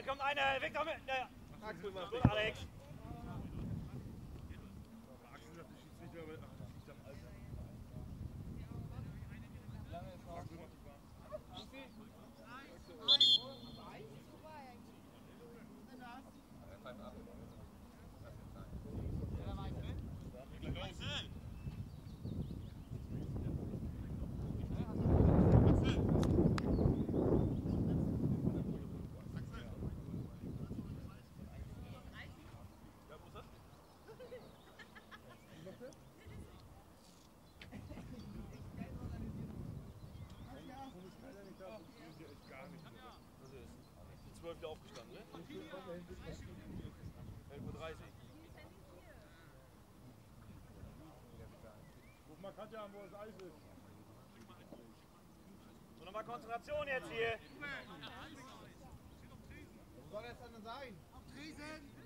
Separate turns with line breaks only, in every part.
Hier kommt einer, Victor mit. Ne.
Axel macht
Alex.
Axel sagt, der Schiedsrichter, aber ach, das liegt am Alter. Axel macht die Bahn. Gar nicht.
Die 12 wieder aufgestanden, ne? 11.30 Uhr.
Guck mal, Katja, wo das Eis ist.
So, nochmal Konzentration jetzt hier.
Wo soll das denn sein?
Sehr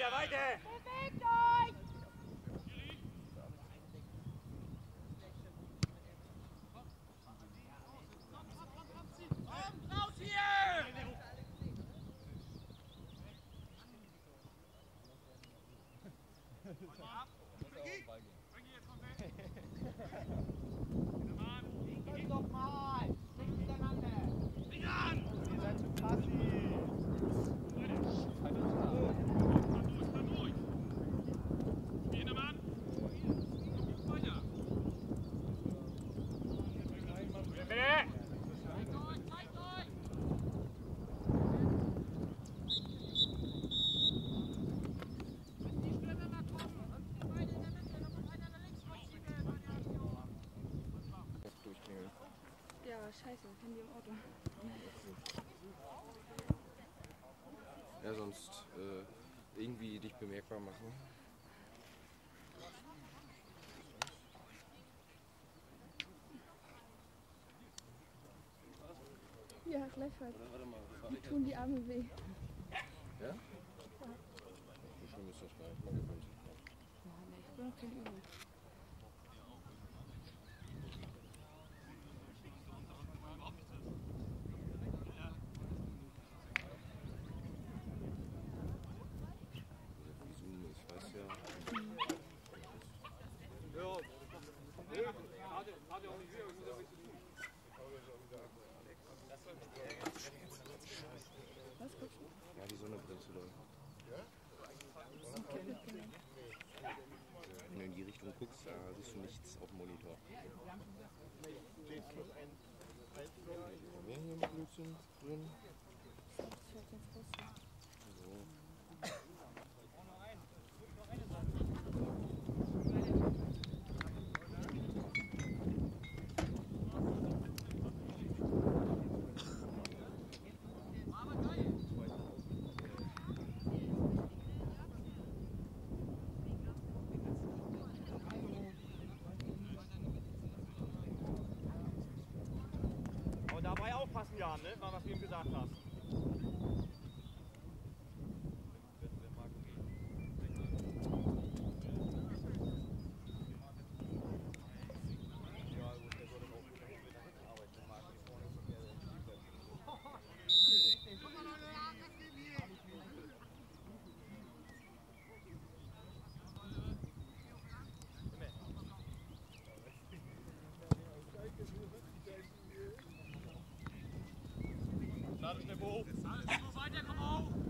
wieder weiter.
Bewegt euch! Komm Ja, scheiße, Handy im Auto.
Ja, sonst äh, irgendwie dich bemerkbar machen.
Ja, gleichfalls. Mir tun die Arme weh.
Ja? Wie schlimm ist das gar nicht mal gewöhnt.
Ja, nee, ich bin noch kein Übung.
Wie Zoom, ich weiß ja.
Was guckst du?
Ja, die Sonne brennt zu doll. Wenn du in die Richtung guckst, da siehst du nichts auf dem Monitor. Mehr hier mit Blödsinn drin?
Ne? Mal, was du ihm gesagt hast. Tempo hoch.
Weiter, komm auf!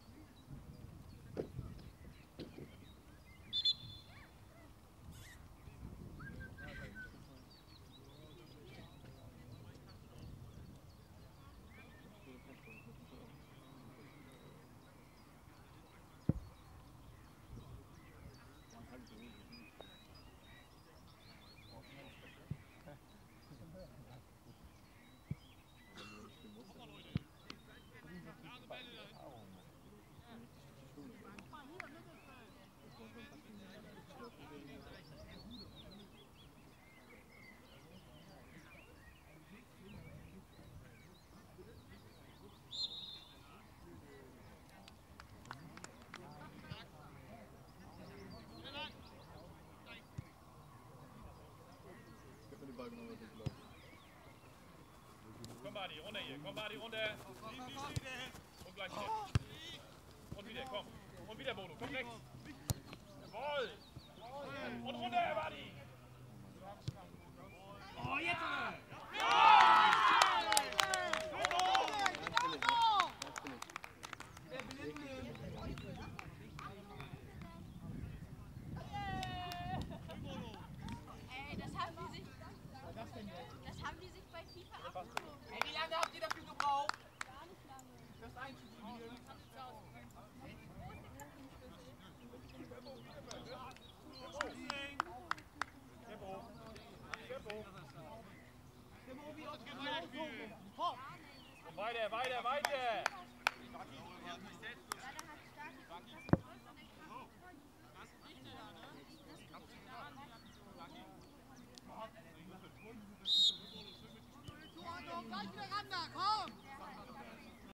mir den
Badi, runter hier. Komm Badi, runter. Und gleich wieder. Und wieder, komm. Und wieder Bono, komm rechts. Jawohl. Und runter, Badi. Weiter, weiter, weiter!
Komm!